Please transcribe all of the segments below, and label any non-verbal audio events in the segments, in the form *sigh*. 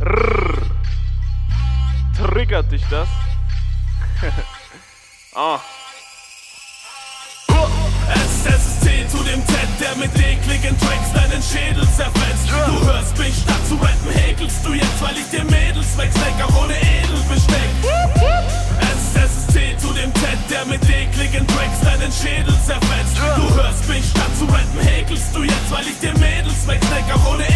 Rrr. Triggert dich das? *laughs* ah. SST zu dem Z, der mit ekligen Tracks deinen Schädel zerfetzt. Du hörst mich statt zu rappen, häkelst du jetzt, weil ich dir Mädels wegsteck, auch ohne Edelbesteck. SST zu dem Z, der mit ekligen Tracks deinen Schädel zerfetzt. Du hörst mich statt zu rappen, häkelst du jetzt, weil ich dir Mädels wegsteck, auch ohne Edelbesteck.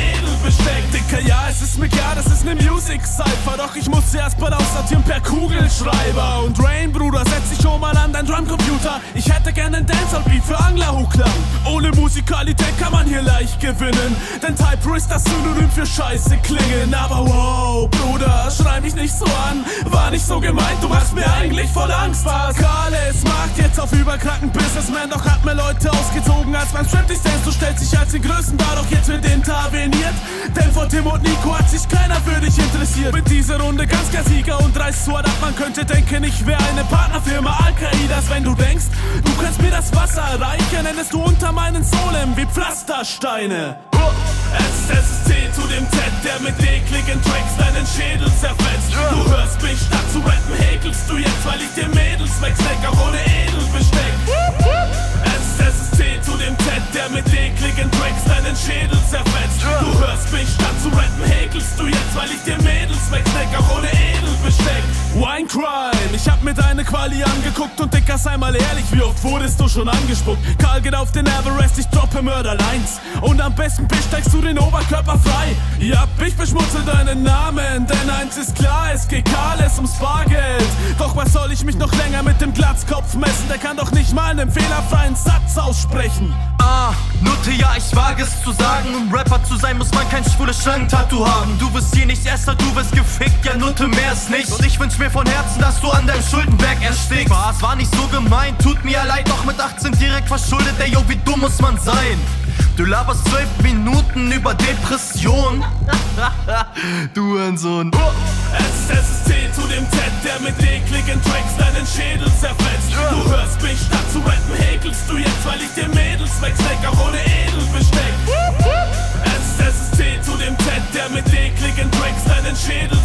Ja, das ist ne Music-Cypher, doch ich muss erst mal aussortieren per Kugelschreiber. Und Rain, Bruder, setz dich schon mal an dein Drumcomputer. Ich hätte gerne einen Dancehall-Beat für Anglerhochklang. Ohne Musikalität kann man hier leicht gewinnen, denn Type ist das Synonym für Scheiße klingen. Aber wow, Bruder, schrei mich nicht so an, war nicht so gemeint, du machst mir eigentlich voll Angst, was? Carles macht jetzt auf überkranken Businessman, doch hat mir Leute ausgezogen als beim Striptease Dance. Du stellst dich als den Größten dar, doch jetzt wird interveniert. Denn vor Tim und Nico hat sich keiner für dich interessiert. Mit dieser Runde ganz klar Sieger und reißt so ab, man könnte denken, ich wäre eine Partnerfirma Al-Qaidas, wenn du denkst, du kannst mir das Wasser reichen, nennest du unter meinen Sohlen wie Pflastersteine. SST zu dem Z, der mit ekligen Tracks deinen Schädel zerfetzt. Der mit ekligen Tracks deinen Schädel zerfetzt. Du hörst mich statt zu rappen, häkelst du jetzt, weil ich dir Mädels ich hab mir deine Quali angeguckt und Dicker, sei mal ehrlich, wie oft wurdest du schon angespuckt? Karl geht auf den Everest, ich droppe Mörderlines. Und am besten besteigst du den Oberkörper frei. Ja, ich beschmutze deinen Namen, denn eins ist klar, es geht Karles ums Bargeld. Doch was soll ich mich noch länger mit dem Glatzkopf messen? Der kann doch nicht mal einen fehlerfreien Satz aussprechen. Ah, Nutte, ja, ich wage es zu sagen. Um Rapper zu sein, muss man kein schwules Schlangen-Tattoo haben. Du wirst hier nicht Esser, du wirst gefickt, ja, Nutte, mehr ist nicht. Und ich wünsch mir von Herzen, dass du an deinem Schuldenberg erstickst. Spaß war nicht so gemein, tut mir leid, doch mit 18 direkt verschuldet, ey, yo, wie dumm muss man sein? Du laberst zwölf Minuten über Depression. *laughs* du Hurensohn. SST zu dem Z, der mit ekligen Tracks Tracks